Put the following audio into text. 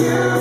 you.